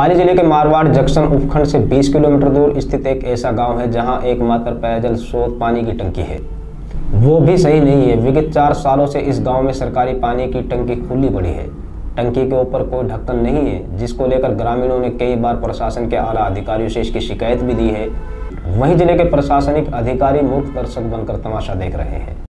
पाली ज़िले के मारवाड़ जंक्शन उपखंड से 20 किलोमीटर दूर स्थित एक ऐसा गाँव है जहाँ एकमात्र पेयजल स्रोत पानी की टंकी है। वो भी सही नहीं है। विगत चार सालों से इस गाँव में सरकारी पानी की टंकी खुली पड़ी है। टंकी के ऊपर कोई ढक्कन नहीं है, जिसको लेकर ग्रामीणों ने कई बार प्रशासन के आला अधिकारियों से इसकी शिकायत भी दी है। वहीं ज़िले के प्रशासनिक अधिकारी मूर्ख दर्शक बनकर तमाशा देख रहे हैं।